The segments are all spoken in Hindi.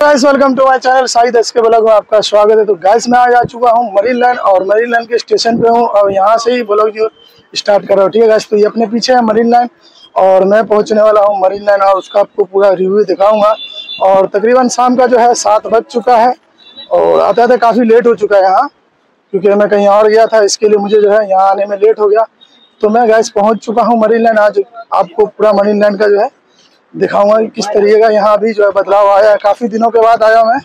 Guys welcome to my channel Sai दस के ब्लॉग में आपका स्वागत है। तो गाइस मैं आज आ चुका हूँ मरीन लाइन और मरीन लाइन के स्टेशन पे हूँ। और यहाँ से ही ब्लॉग जो स्टार्ट कर रहा हूँ, ठीक है गाइस तो ये अपने पीछे है मरीन लाइन और मैं पहुँचने वाला हूँ मरीन लाइन और उसका आपको पूरा रिव्यू दिखाऊँगा। और तकरीबन शाम का जो है, सात बज चुका है और आते आते काफ़ी लेट हो चुका है यहाँ, क्योंकि मैं कहीं और गया था, इसके लिए मुझे जो है यहाँ आने में लेट हो गया। तो मैं गैस पहुँच चुका हूँ मरीन लाइन आज आपको पूरा मरीन लाइन का जो है दिखाऊँगा कि किस तरीके का यहाँ अभी जो है बदलाव आया है। काफ़ी दिनों के बाद आया मैं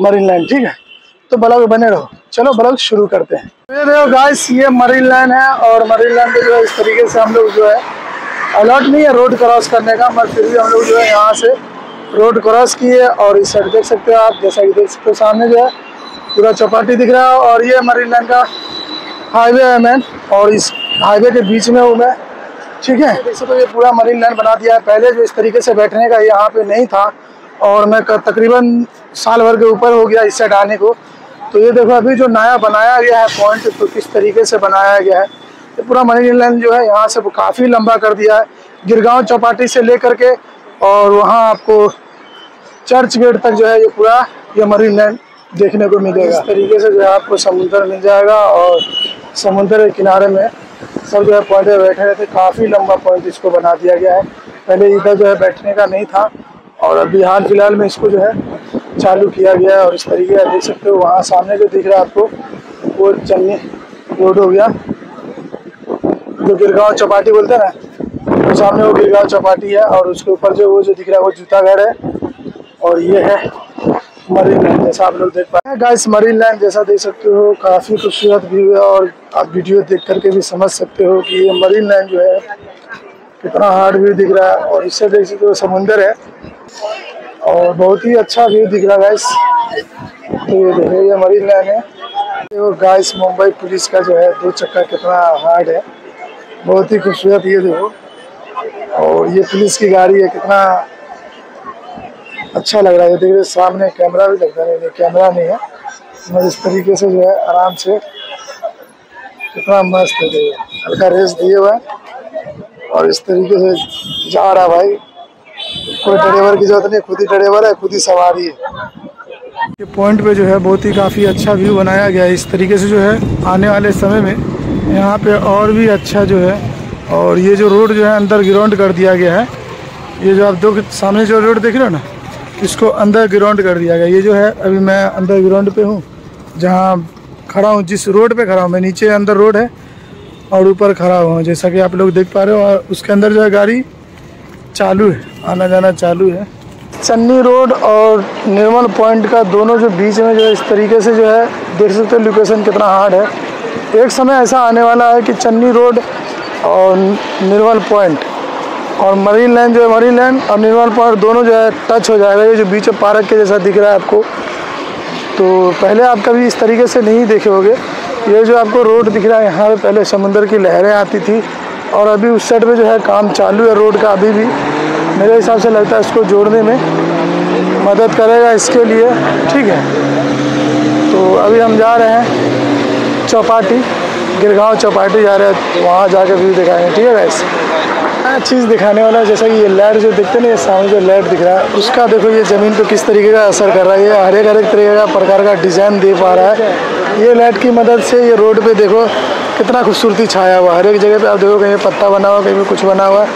मरीन लाइन ठीक है? तो ब्लॉग बने रहो। चलो ब्लॉग शुरू करते हैं। ये देखो गाइस ये मरीन लाइन है और मरीन लाइन पे जो है इस तरीके से हम लोग जो है अलर्ट नहीं है रोड क्रॉस करने का, मगर फिर भी हम लोग जो है यहाँ से रोड क्रॉस किए और इस साइड देख सकते हो आप, जैसा कि देख सकते हो सामने जो है पूरा चौपाटी दिख रहा है और ये मरीन लाइन का हाईवे है मैन और इस हाईवे के बीच में हूँ मैं। ठीक है? वैसे तो ये पूरा मरीन लाइन बना दिया है। पहले जो इस तरीके से बैठने का यहाँ पे नहीं था और मैं तकरीबन साल भर के ऊपर हो गया इस साइड आने को। तो ये देखो अभी जो नया बनाया गया है पॉइंट तो किस तरीके से बनाया गया है। ये पूरा मरीन लाइन जो है यहाँ से काफ़ी लंबा कर दिया है। गिरगांव चौपाटी से लेकर के और वहाँ आपको चर्च गेट तक जो है ये पूरा ये मरीन लाइन देखने को मिलेगा। इस तरीके से जो है आपको समुंदर मिल जाएगा और समुंदर के किनारे में सब जो है पॉइंट बैठे रहते, काफ़ी लंबा पॉइंट इसको बना दिया गया है। पहले इधर जो है बैठने का नहीं था, और अभी हाल फ़िलहाल में इसको जो है चालू किया गया है, और इस तरीके का देख सकते हो, वहाँ सामने जो दिख रहा है आपको, वो चन्नी रोड हो गया। जो गिरगांव चौपाटी बोलते हैं ना तो सामने वो गिरगांव चौपाटी है, और उसके ऊपर जो वो जो दिख रहा है, वो जूता घर है, और ये है। मरीन लाइन जैसा आप लोग देख पा रहे हैं गाइस मरीन लाइन जैसा देख सकते हो, काफ़ी खूबसूरत व्यू है और आप वीडियो देख करके भी समझ सकते हो कि ये मरीन लाइन जो है, कितना हार्ड व्यू दिख रहा है और इससे देख सकते हो समुंदर है। और बहुत ही अच्छा व्यू दिख रहा है गाइस तो ये देखो, ये मरीन लाइन है। देखो गाइस मुंबई पुलिस का जो है, दो चक्का कितना हार्ड है। बहुत ही खूबसूरत ये देखो। और ये पुलिस की गाड़ी है, कितना अच्छा लग रहा है। देखिए, सामने कैमरा भी लगता नहीं कैमरा नहीं है। मगर इस तरीके से जो है, आराम से कितना मस्त है। देखिए, हल्का रेस दिए हुआ है। और इस तरीके से जा रहा भाई। कोई ड्राइवर की ज़रूरत नहीं खुद ही ड्राइवर है, खुद ही सवारी है। ये पॉइंट पे जो है, बहुत ही काफ़ी अच्छा व्यू बनाया गया है। इस तरीके से जो है, आने वाले समय में यहाँ पे और भी अच्छा जो है, और ये जो रोड जो है, अंदर ग्राउंड कर दिया गया है। ये जो आप दो सामने जो रोड देख रहे हो ना? इसको अंदर ग्राउंड कर दिया गया। ये जो है, अभी मैं अंदर ग्राउंड पे हूँ, जहाँ खड़ा हूँ, जिस रोड पे खड़ा हूँ, मैं नीचे अंदर रोड है और ऊपर खड़ा हुआ हूँ। जैसा कि आप लोग देख पा रहे हो, और उसके अंदर जो है, गाड़ी चालू है, आना जाना चालू है। चन्नी रोड और निर्मल पॉइंट का दोनों जो बीच में जो है, इस तरीके से जो है, देख सकते हो लोकेशन कितना हार्ड है। एक समय ऐसा आने वाला है कि चन्नी रोड और निर्मल पॉइंट और मरीन लाइन जो है मरीन लाइन और निर्मल पॉइंट दोनों जो है टच हो जाएगा, ये जो बीच में पार्क के जैसा दिख रहा है आपको। तो पहले आप कभी इस तरीके से नहीं देखे होगे। ये जो आपको रोड दिख रहा है, यहाँ पे पहले समुंदर की लहरें आती थी और अभी उस साइड पे जो है काम चालू है रोड का अभी भी। मेरे हिसाब से लगता है इसको जोड़ने में मदद करेगा इसके लिए। ठीक है। तो अभी हम जा रहे हैं चौपाटी, गिरगांव चौपाटी जा रहे हैं, वहाँ जाकर व्यू दिखाएँगे। ठीक है वैसे नया चीज़ दिखाने वाला है, जैसा कि ये लाइट जो दिखते ना, ये सामने जो लाइट दिख रहा है, उसका देखो ये ज़मीन पे किस तरीके का असर कर रहा है, ये हर एक हर एक तरीके का प्रकार का डिज़ाइन दे पा रहा है। ये लाइट की मदद से ये रोड पे देखो कितना खूबसूरती छाया हुआ हर एक जगह पे आप देखो कहीं पत्ता बना हुआ, कहीं पे कुछ बना हुआ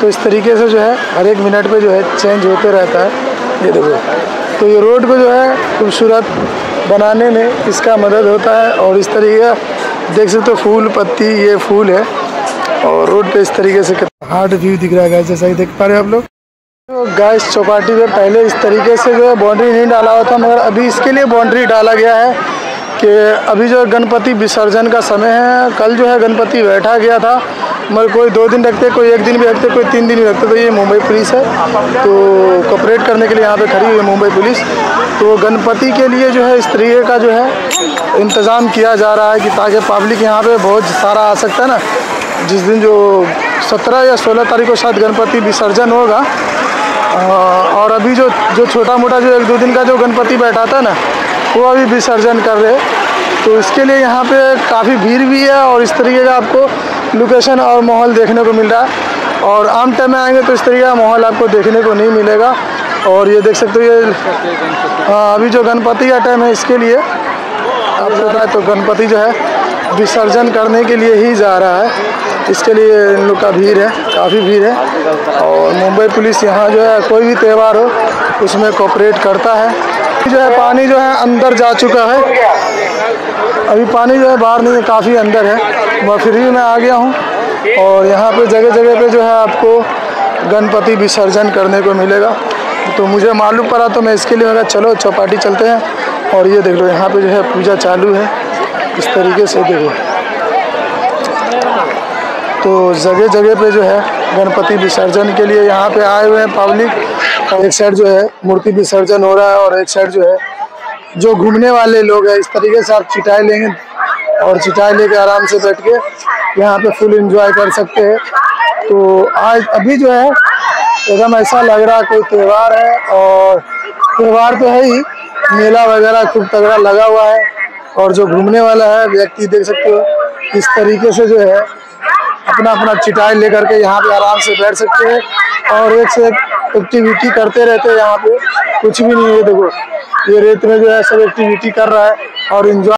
तो इस तरीके से जो है, हर एक मिनट पर जो है चेंज होते रहता है। ये देखो तो ये रोड पर जो है खूबसूरत बनाने में इसका मदद होता है और इस तरीके का, देख सकते हो, फूल पत्ती ये फूल है। और रोड पे इस तरीके से हार्ड व्यू दिख रहा है गाइस जैसा कि देख पा रहे हो आप लोग। तो गाइस चौपाटी पे पहले इस तरीके से जो है बाउंड्री नहीं डाला हुआ था मगर अभी इसके लिए बाउंड्री डाला गया है कि अभी जो गणपति विसर्जन का समय है कल जो है गणपति बैठा गया था मगर कोई दो दिन रखते कोई एक दिन भी रखते कोई तीन दिन भी रखते तो ये मुंबई पुलिस है। तो कॉपरेट करने के लिए यहाँ पे खड़ी हुई है मुंबई पुलिस। तो गणपति के लिए जो है इस तरीके का जो है इंतज़ाम किया जा रहा है कि ताकि पब्लिक यहाँ पे बहुत सारा आ सकता है ना। जिस दिन जो सत्रह या सोलह तारीख को शायद गणपति विसर्जन होगा और अभी जो जो छोटा मोटा जो एक दो दिन का जो गणपति बैठा था ना, वो अभी विसर्जन कर रहे तो इसके लिए यहाँ पे काफ़ी भीड़ भी है और इस तरीके का आपको लोकेशन और माहौल देखने को मिल रहा है। और आम टाइम में आएँगे तो इस तरीके का माहौल आपको देखने को नहीं मिलेगा। और ये देख सकते हो ये हाँ अभी जो गणपति का टाइम है इसके लिए, आप है तो गणपति जो है विसर्जन करने के लिए ही जा रहा है। इसके लिए इन लोग का भीड़ है, काफ़ी भीड़ है। और मुंबई पुलिस यहाँ जो है, कोई भी त्यौहार हो, उसमें कोऑपरेट करता है। जो है, पानी जो है, अंदर जा चुका है। अभी पानी जो है, बाहर नहीं है, काफ़ी अंदर है। मैं फिर भी मैं आ गया हूँ। और यहाँ पे जगह जगह पे जो है, आपको गणपति विसर्जन करने को मिलेगा। तो मुझे मालूम पड़ा तो मैं इसके लिए मैं चलो, चौपाटी चलते हैं। और ये देख लो, यहाँ पे जो है, पूजा चालू है। इस तरीके से देखो। तो जगह जगह पे जो है, गणपति विसर्जन के लिए यहाँ पे आए हुए हैं पब्लिक और एक साइड जो है, मूर्ति विसर्जन हो रहा है और एक साइड जो है, जो घूमने वाले लोग हैं, इस तरीके से आप चिटाई लेंगे और चिटाई लेके आराम से बैठ के यहाँ पे फुल एंजॉय कर सकते हैं। तो आज अभी जो है, एकदम ऐसा लग रहा कोई त्यौहार है और त्यौहार तो है ही, मेला वगैरह खूब तगड़ा लगा हुआ है। और जो घूमने वाला है, व्यक्ति देख सकते हो इस तरीके से जो है अपना अपना चिटाई लेकर के यहाँ पे आराम से बैठ सकते हैं और एक से एक एक्टिविटी करते रहते हैं यहाँ पे। कुछ भी नहीं है, देखो, ये रेत में जो है सब एक्टिविटी कर रहा है और इंजॉय